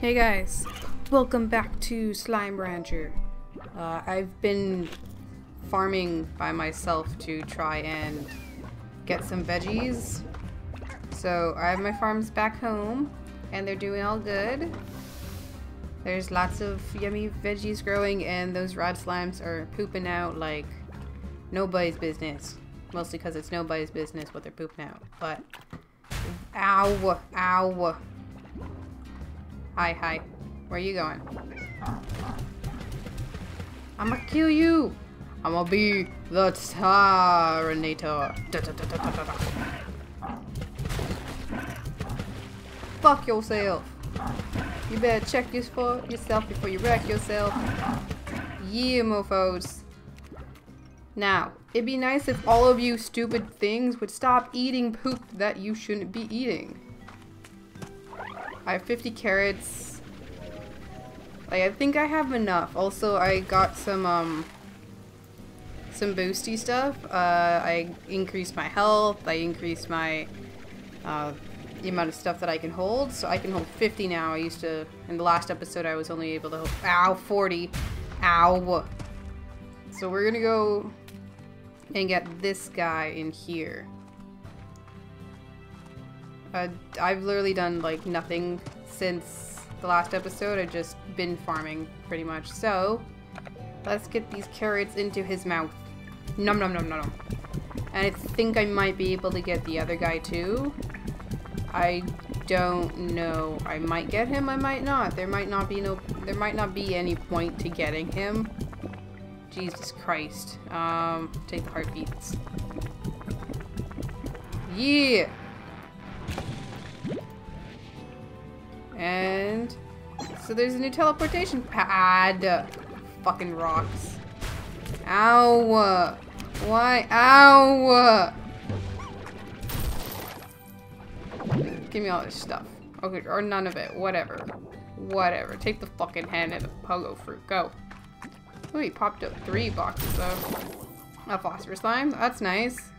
Hey guys, welcome back to Slime Rancher. Uh, I've been farming by myself to try and get some veggies. So I have my farms back home and they're doing all good. There's lots of yummy veggies growing and those rod slimes are pooping out like nobody's business. Mostly because it's nobody's business what they're pooping out. But, ow, ow. Hi, hi. Where are you going? I'ma kill you! I'ma be the Tyranator. Da, da, da. Fuck yourself. You better check this for yourself before you wreck yourself. Yeah, mofos. Now, it'd be nice if all of you stupid things would stop eating poop that you shouldn't be eating. I have 50 carrots. Like, I think I have enough. Also, I got some, um, some boosty stuff. Uh, I increased my health. I increased my, uh, the amount of stuff that I can hold. So I can hold 50 now. I used to, in the last episode, I was only able to hold, ow, 40. Ow. So we're gonna go and get this guy in here. Uh, I've literally done like nothing since the last episode. I've just been farming pretty much. So let's get these carrots into his mouth. Num num num num num. And I think I might be able to get the other guy too. I don't know. I might get him, I might not. There might not be no there might not be any point to getting him. Jesus Christ. Um take the heart beets. Yeah. And so there's a new teleportation pad. Fucking rocks. Ow. Why? Ow. Give me all this stuff. Okay, or none of it. Whatever. Whatever. Take the fucking hand and the pogo fruit. Go. Oh, he popped up three boxes of a phosphorus slime. That's nice.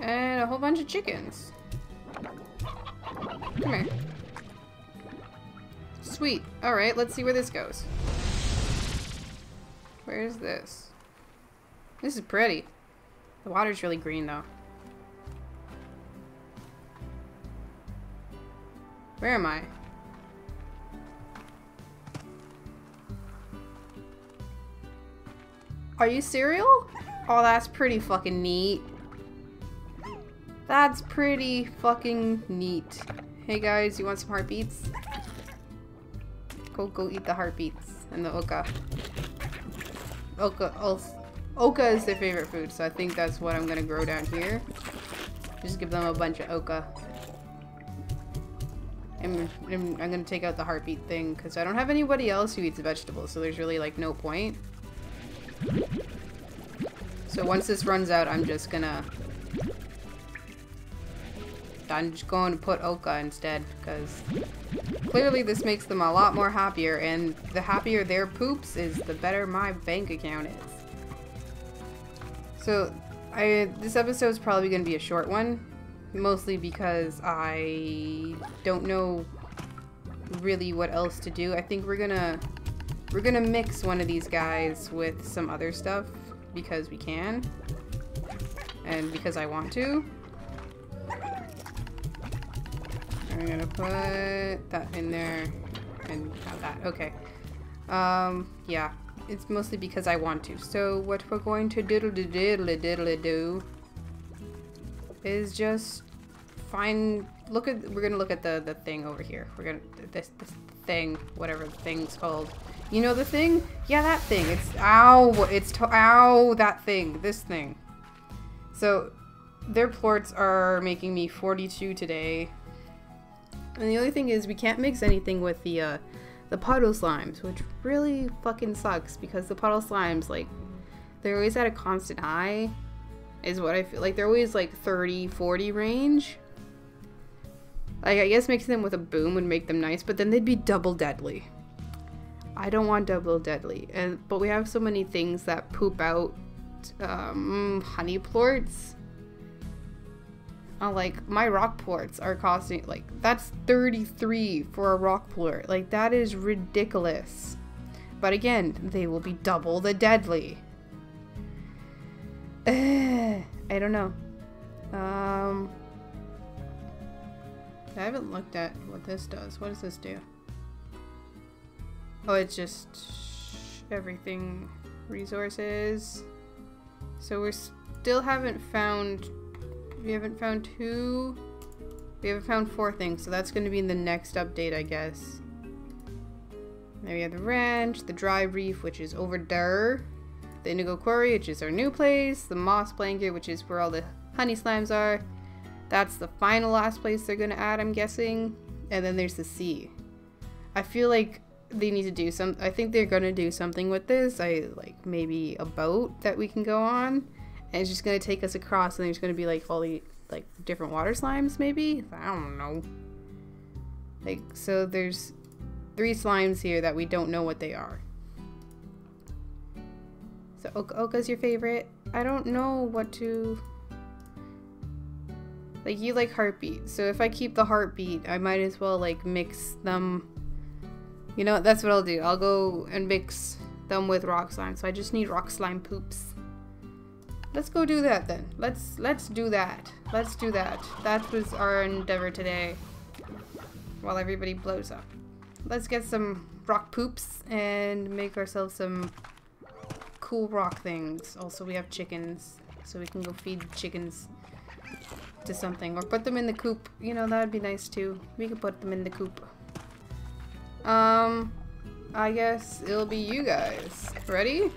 And a whole bunch of chickens. Come here. Sweet. Alright, let's see where this goes. Where's this? This is pretty. The water's really green though. Where am I? Are you cereal? Oh, that's pretty fucking neat. That's pretty fucking neat. Hey guys, you want some heart beets? Go go eat the heart beets and the oca. Oca oca is their favorite food, so I think that's what I'm gonna grow down here. Just give them a bunch of oca. I'm, I'm gonna take out the heart beet thing because I don't have anybody else who eats vegetables, so there's really like no point. So once this runs out, I'm just gonna I'm just going to put Oca instead, because clearly this makes them a lot more happier, and the happier their poops is, the better my bank account is. So, I this episode is probably going to be a short one, mostly because I don't know really what else to do. I think we're gonna we're gonna mix one of these guys with some other stuff because we can, and because I want to. I'm gonna put that in there and have that. Okay. Um, yeah. It's mostly because I want to. So what we're going to diddle diddle diddle do is just find look at we're gonna look at the the thing over here. We're gonna this this thing, whatever the thing's called. You know the thing? Yeah, that thing. It's ow. It's to ow that thing. This thing. So their plorts are making me 42 today. And the only thing is we can't mix anything with the uh, the puddle slimes, which really fucking sucks because the puddle slimes, like, they're always at a constant high, is what I feel. Like, they're always like 30, 40 range. Like, I guess mixing them with a boom would make them nice, but then they'd be double deadly. I don't want double deadly. And But we have so many things that poop out um, honey plorts Uh, like, my rock plorts are costing, like, that's 33 for a rock plort. Like, that is ridiculous. But again, they will be double the deadly. I don't know. Um, I haven't looked at what this does. What does this do? Oh, it's just everything resources. So we still haven't found, we haven't found two, we haven't found four things. So that's going to be in the next update, I guess. There we have the ranch, the dry reef, which is over there. The indigo quarry, which is our new place. The moss blanket, which is where all the honey slimes are. That's the final last place they're going to add, I'm guessing. And then there's the sea. I feel like they need to do some I think they're gonna do something with this. I like maybe a boat that we can go on. And it's just gonna take us across and there's gonna be like all the like different water slimes maybe? I don't know. Like so there's three slimes here that we don't know what they are. So Oca Oca's your favorite. I don't know what to like you like heart beet. So if I keep the heart beet, I might as well like mix them you know, that's what I'll do. I'll go and mix them with rock slime. So I just need rock slime poops. Let's go do that then. Let's let's do that. Let's do that. That was our endeavor today. While everybody blows up. Let's get some rock poops and make ourselves some cool rock things. Also, we have chickens, so we can go feed chickens to something. Or put them in the coop. You know, that would be nice too. We could put them in the coop. Um, I guess it'll be you guys. Ready?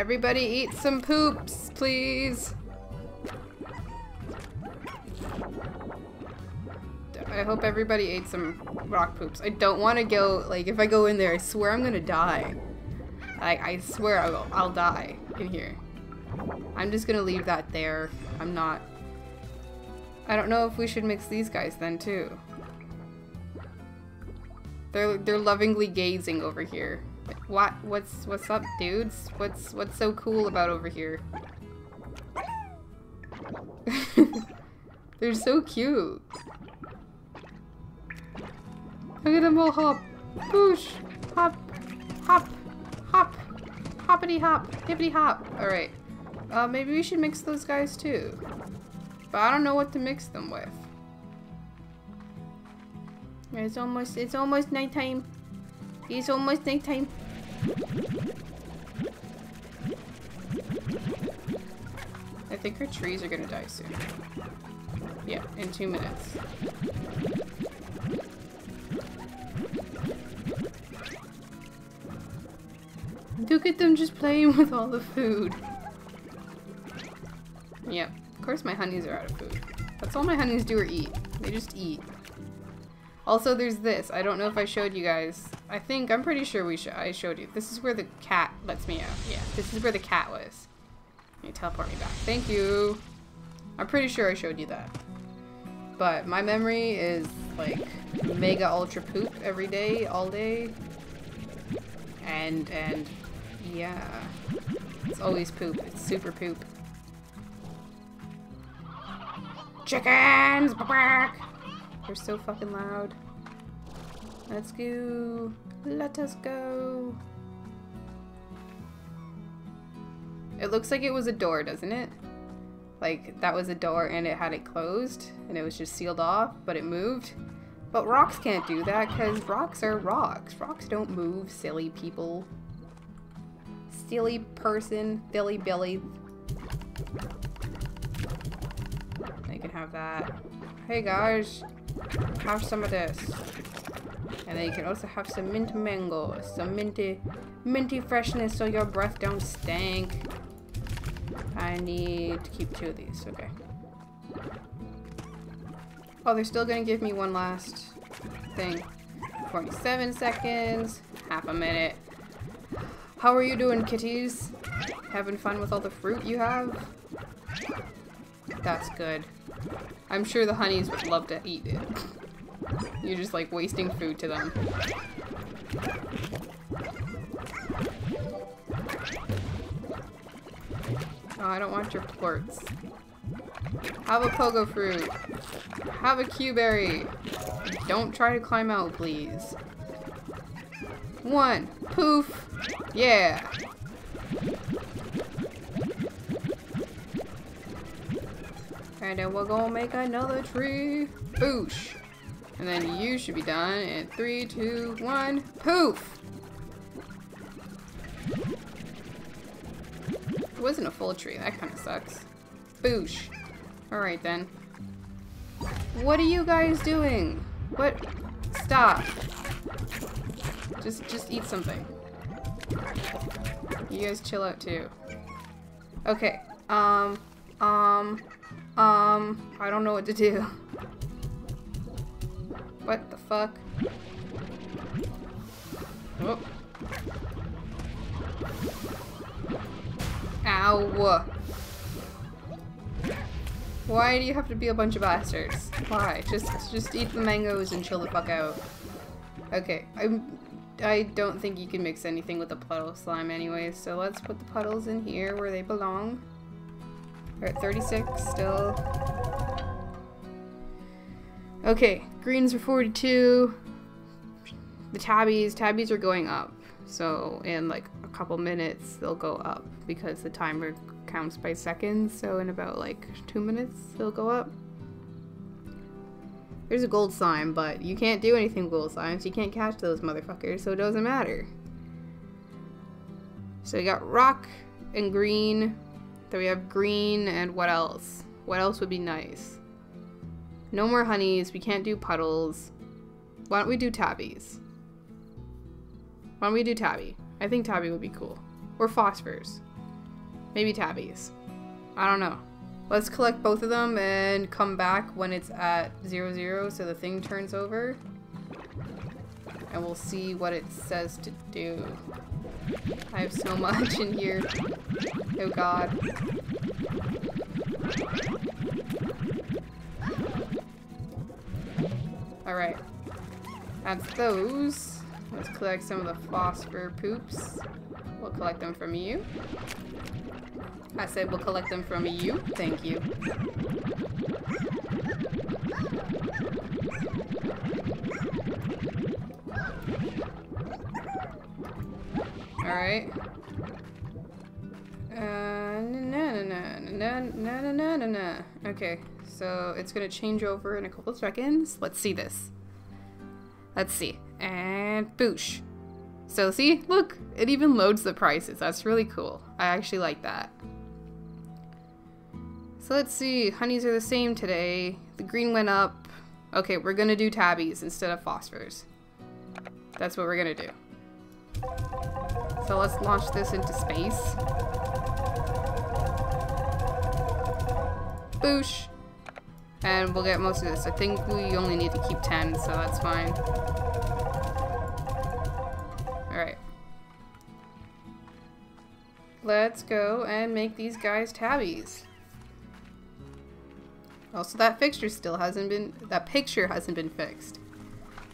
Everybody eat some poops, please. I hope everybody ate some rock poops. I don't want to go, like, if I go in there, I swear I'm gonna die. I, I swear I will, I'll die in here. I'm just gonna leave that there. I'm not... I don't know if we should mix these guys then, too. They're, they're lovingly gazing over here. What? What's, what's up, dudes? What's, what's so cool about over here? they're so cute. Look at them all hop. Boosh. Hop. Hop. Hop. Hoppity hop. Hippity hop. Alright. Uh, maybe we should mix those guys too. But I don't know what to mix them with. It's almost, it's almost nighttime. It's almost nighttime. Think our trees are gonna die soon. Yeah, in two minutes. Look at them just playing with all the food. Yep. Of course my honeys are out of food. That's all my honeys do or eat. They just eat. Also, there's this. I don't know if I showed you guys. I think, I'm pretty sure we sh I showed you. This is where the cat lets me out. Yeah, this is where the cat was. Me teleport me back. Thank you. I'm pretty sure I showed you that. But my memory is like mega ultra poop every day, all day. And, and, yeah. It's always poop. It's super poop. Chickens! back! They're so fucking loud. Let's go. Let us go. It looks like it was a door, doesn't it? Like, that was a door and it had it closed and it was just sealed off, but it moved. But rocks can't do that because rocks are rocks. Rocks don't move, silly people. Silly person, Billy Billy. You can have that. Hey guys, have some of this. And then you can also have some mint mango, some minty, minty freshness so your breath don't stink. I need to keep two of these, okay. Oh, they're still gonna give me one last thing. 47 seconds, half a minute. How are you doing, kitties? Having fun with all the fruit you have? That's good. I'm sure the honeys would love to eat it. You're just like wasting food to them. Oh, I don't want your quartz. Have a pogo fruit. Have a Cuberry. Don't try to climb out, please. One. Poof. Yeah. And then we're gonna make another tree. Boosh. And then you should be done in three, two, one. Poof! It wasn't a full tree. That kind of sucks. Boosh. Alright then. What are you guys doing? What? Stop. Just, just eat something. You guys chill out too. Okay. Um, um, um, I don't know what to do. What the fuck? Oh. Ow. Why do you have to be a bunch of bastards? Why? Just just eat the mangoes and chill the fuck out. Okay, I'm I don't think you can mix anything with the puddle slime anyway, so let's put the puddles in here where they belong. We're at 36 still. Okay, greens are 42. The tabbies, tabbies are going up. So and like couple minutes, they'll go up because the timer counts by seconds. So in about like two minutes, they'll go up. There's a gold slime, but you can't do anything with gold slimes. You can't catch those motherfuckers, so it doesn't matter. So we got rock and green. Then we have green and what else? What else would be nice? No more honeys. We can't do puddles. Why don't we do tabbies? Why don't we do tabby? I think tabby would be cool. Or phosphors. Maybe tabbies. I don't know. Let's collect both of them and come back when it's at zero zero so the thing turns over. And we'll see what it says to do. I have so much in here. Oh god. Alright. That's those. Let's collect some of the phosphor poops. We'll collect them from you. I said we'll collect them from you. Thank you. Alright. Uh, na na na na na na na na. Okay, so it's gonna change over in a couple seconds. Let's see this. Let's see. And boosh. So see, look, it even loads the prices. That's really cool. I actually like that. So let's see, honeys are the same today. The green went up. Okay, we're gonna do tabbies instead of phosphors. That's what we're gonna do. So let's launch this into space. Boosh! And we'll get most of this. I think we only need to keep 10, so that's fine. Let's go and make these guys tabbies. Also, that fixture still hasn't been, that picture hasn't been fixed.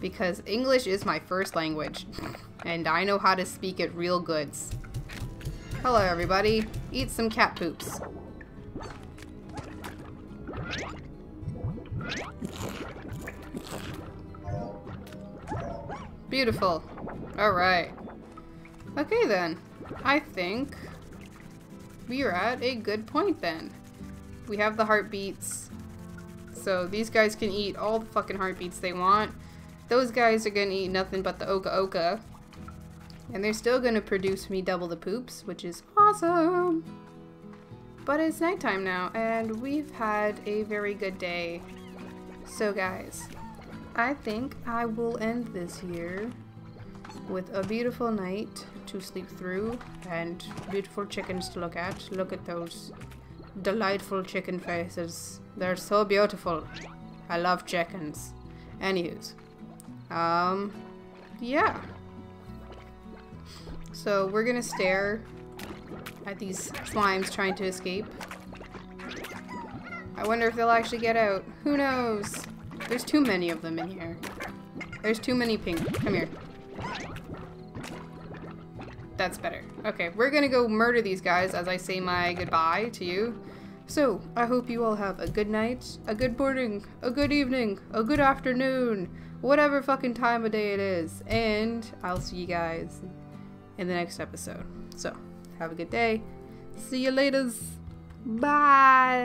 Because English is my first language. and I know how to speak it real goods. Hello, everybody. Eat some cat poops. Beautiful. Alright. Okay then. I think we are at a good point then. We have the heart beets. So these guys can eat all the fucking heart beets they want. Those guys are gonna eat nothing but the oca oca. And they're still gonna produce me double the poops, which is awesome. But it's nighttime now, and we've had a very good day. So guys, I think I will end this here with a beautiful night to sleep through and beautiful chickens to look at. Look at those delightful chicken faces. They're so beautiful. I love chickens. Anywho's. Um, yeah. So we're gonna stare at these slimes trying to escape. I wonder if they'll actually get out. Who knows? There's too many of them in here. There's too many pink. Come here. That's better. Okay, we're gonna go murder these guys as I say my goodbye to you. So, I hope you all have a good night, a good morning, a good evening, a good afternoon, whatever fucking time of day it is. And I'll see you guys in the next episode. So, have a good day. See you later. Bye.